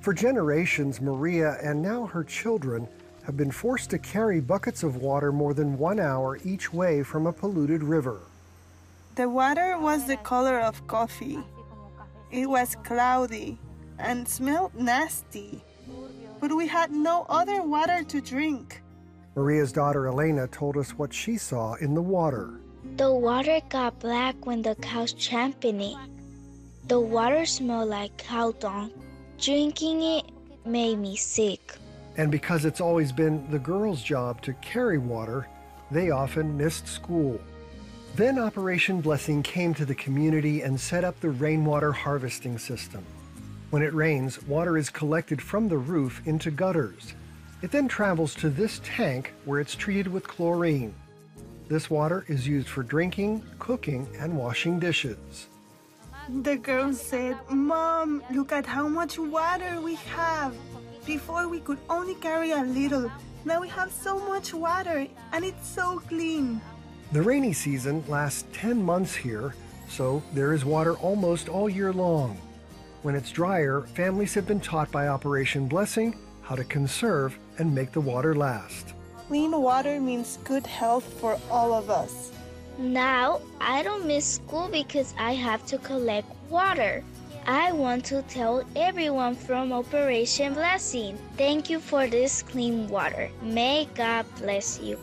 For generations, Maria and now her children have been forced to carry buckets of water more than one hour each way from a polluted river. The water was the color of coffee. It was cloudy and smelled nasty. But we had no other water to drink. Maria's daughter Elena told us what she saw in the water. The water got black when the cows champing it. The water smelled like cow dung. Drinking it made me sick. And because it's always been the girls' job to carry water, they often missed school. Then Operation Blessing came to the community and set up the rainwater harvesting system. When it rains, water is collected from the roof into gutters. It then travels to this tank where it's treated with chlorine. This water is used for drinking, cooking, and washing dishes. The girl said, Mom, look at how much water we have. Before we could only carry a little. Now we have so much water and it's so clean. The rainy season lasts 10 months here, so there is water almost all year long. When it's drier, families have been taught by Operation Blessing how to conserve and make the water last. Clean water means good health for all of us. Now I don't miss school because I have to collect water. I want to tell everyone from Operation Blessing thank you for this clean water. May God bless you.